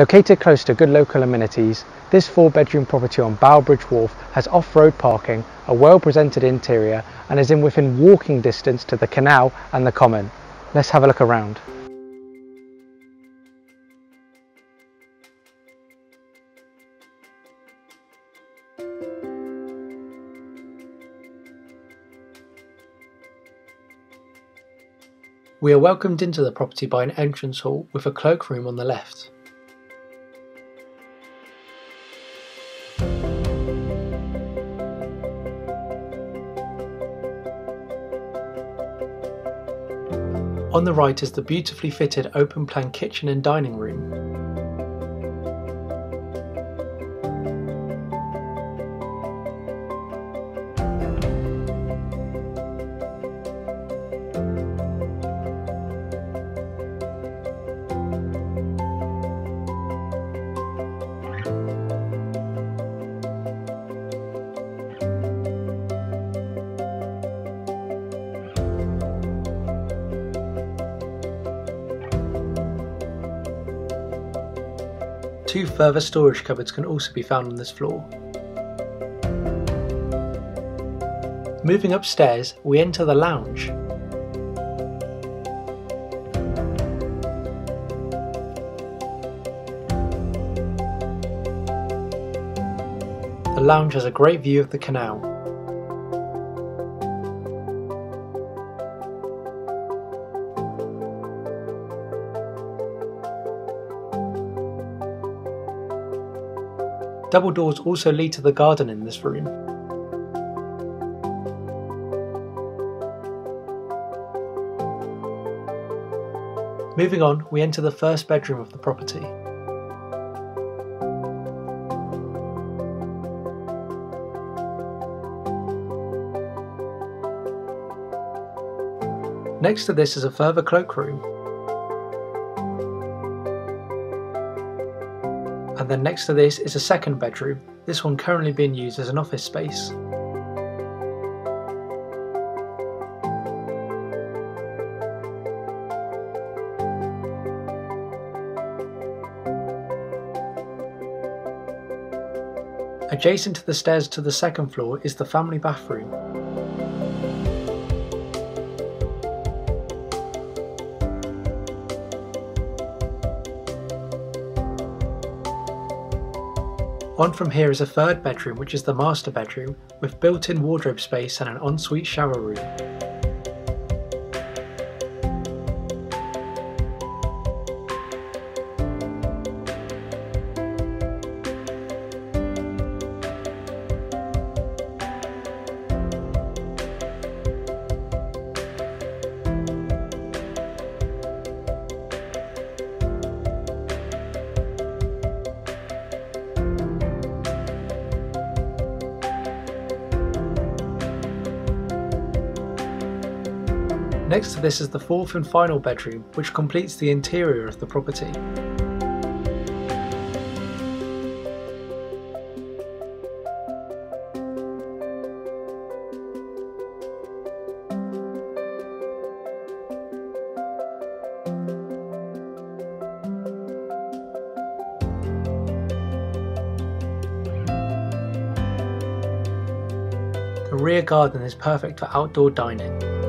Located close to good local amenities, this four bedroom property on Bowbridge Wharf has off-road parking, a well presented interior and is in within walking distance to the canal and the common. Let's have a look around. We are welcomed into the property by an entrance hall with a cloakroom on the left. On the right is the beautifully fitted open plan kitchen and dining room. Two further storage cupboards can also be found on this floor. Moving upstairs, we enter the lounge. The lounge has a great view of the canal. Double doors also lead to the garden in this room. Moving on, we enter the first bedroom of the property. Next to this is a further cloakroom. And then next to this is a second bedroom, this one currently being used as an office space. Adjacent to the stairs to the second floor is the family bathroom. On from here is a third bedroom which is the master bedroom with built-in wardrobe space and an ensuite shower room. Next to this is the fourth and final bedroom, which completes the interior of the property. The rear garden is perfect for outdoor dining.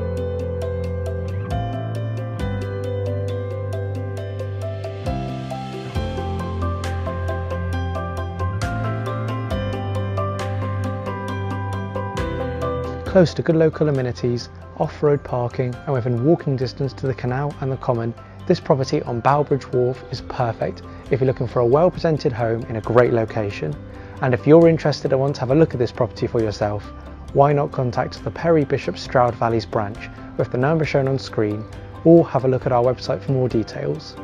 Close to good local amenities, off-road parking and within walking distance to the canal and the common, this property on Bowbridge Wharf is perfect if you're looking for a well-presented home in a great location. And if you're interested and want to have a look at this property for yourself, why not contact the Perry Bishop Stroud Valleys branch with the number shown on screen or have a look at our website for more details.